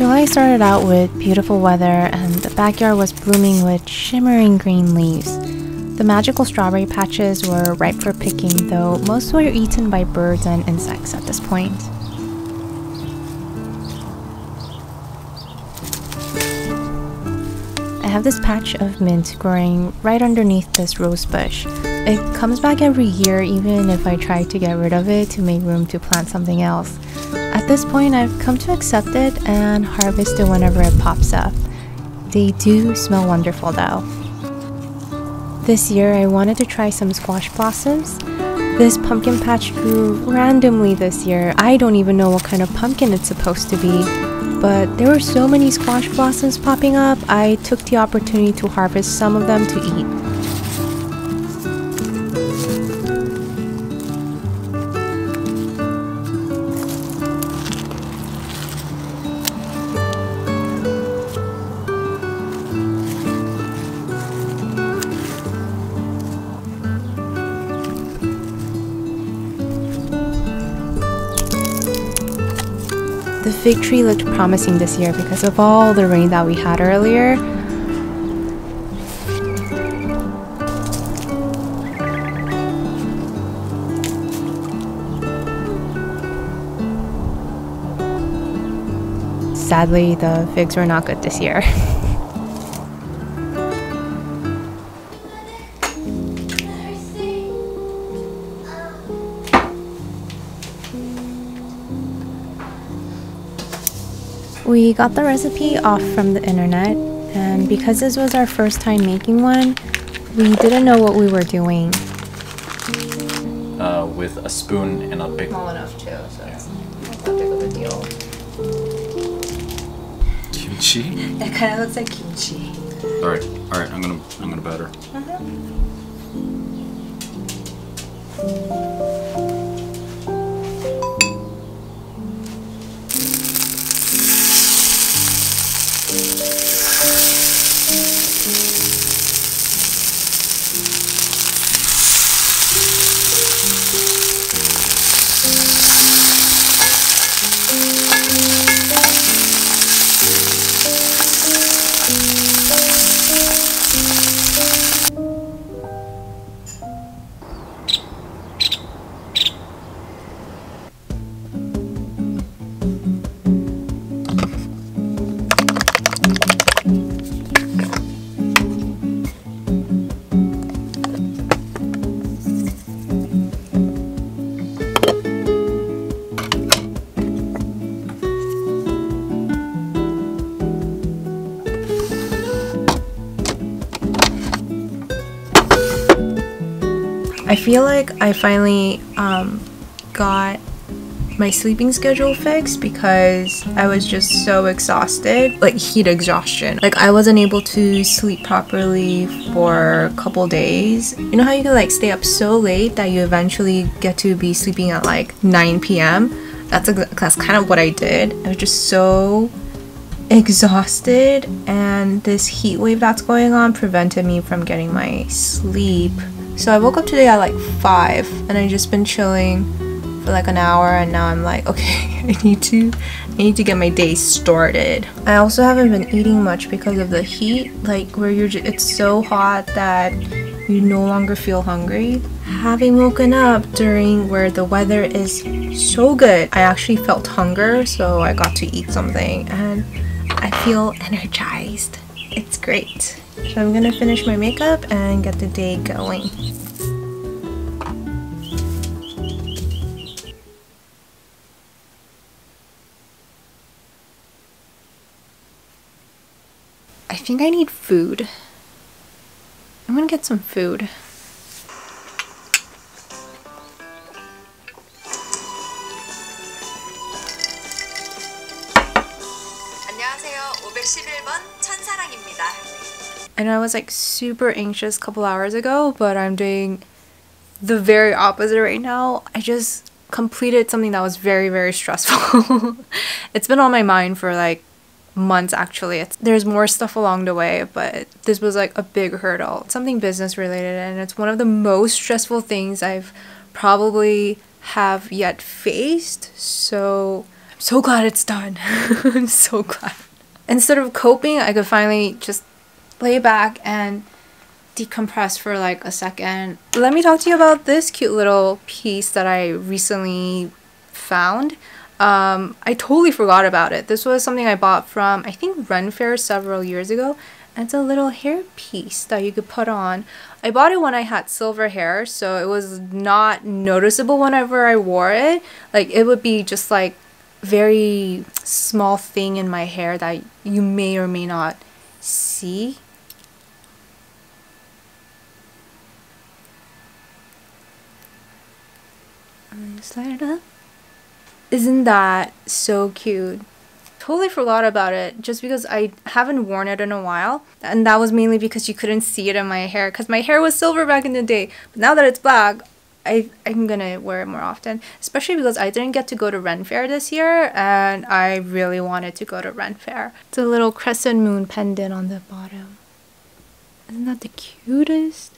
July started out with beautiful weather and the backyard was blooming with shimmering green leaves. The magical strawberry patches were ripe for picking, though most were eaten by birds and insects at this point. Have this patch of mint growing right underneath this rose bush. It comes back every year, even if I try to get rid of it to make room to plant something else. At this point, I've come to accept it and harvest it whenever it pops up. They do smell wonderful though. This year, I wanted to try some squash blossoms. This pumpkin patch grew randomly this year. I don't even know what kind of pumpkin it's supposed to be. But there were so many squash blossoms popping up, I took the opportunity to harvest some of them to eat. The fig tree looked promising this year because of all the rain that we had earlier. Sadly, the figs were not good this year. We got the recipe off from the internet, and because this was our first time making one, we didn't know what we were doing. uh, with a spoon and a big Small enough too, so it's not that big of a deal. kimchi. It kind of looks like kimchi. All right, all right. I'm gonna I'm gonna batter. I feel like I finally um, got my sleeping schedule fixed because I was just so exhausted, like heat exhaustion. Like I wasn't able to sleep properly for a couple days. You know how you can like stay up so late that you eventually get to be sleeping at like 9 p.m. That's that's kind of what I did. I was just so exhausted and this heat wave that's going on prevented me from getting my sleep. So I woke up today at like 5 and I just been chilling for like an hour and now I'm like okay I need to I need to get my day started. I also haven't been eating much because of the heat like where you're it's so hot that you no longer feel hungry. Having woken up during where the weather is so good, I actually felt hunger, so I got to eat something and I feel energized. It's great. So I'm gonna finish my makeup and get the day going. I think I need food. I'm gonna get some food. 안녕하세요. 511번 천사랑입니다. I I was like super anxious a couple hours ago, but I'm doing the very opposite right now. I just completed something that was very, very stressful. it's been on my mind for like months actually. It's, there's more stuff along the way, but this was like a big hurdle. Something business related and it's one of the most stressful things I've probably have yet faced. So I'm so glad it's done. I'm so glad. Instead of coping, I could finally just lay back and decompress for like a second. Let me talk to you about this cute little piece that I recently found. Um, I totally forgot about it. This was something I bought from, I think, Ren Fair several years ago. And it's a little hair piece that you could put on. I bought it when I had silver hair, so it was not noticeable whenever I wore it. Like, it would be just like very small thing in my hair that you may or may not see. Slide it up. Isn't that so cute? Totally forgot about it just because I haven't worn it in a while. And that was mainly because you couldn't see it in my hair because my hair was silver back in the day. But now that it's black, I, I'm gonna wear it more often. Especially because I didn't get to go to Ren Fair this year and I really wanted to go to Ren Fair. It's a little crescent moon pendant on the bottom. Isn't that the cutest?